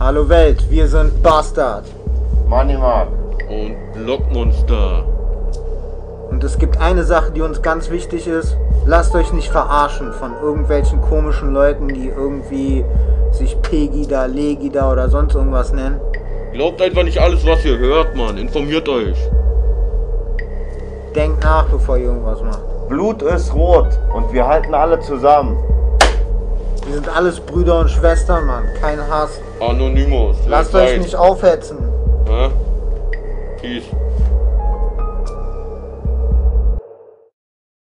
Hallo Welt, wir sind Bastard. Money Mark. Und Blockmonster. Und es gibt eine Sache, die uns ganz wichtig ist. Lasst euch nicht verarschen von irgendwelchen komischen Leuten, die irgendwie sich Pegida, Legida oder sonst irgendwas nennen. Glaubt einfach nicht alles, was ihr hört, Mann. Informiert euch. Denkt nach, bevor ihr irgendwas macht. Blut ist rot und wir halten alle zusammen. Sind alles Brüder und Schwestern, Mann. Kein Hass. Anonymous. Lasst euch nicht aufhetzen. Hä? Peace.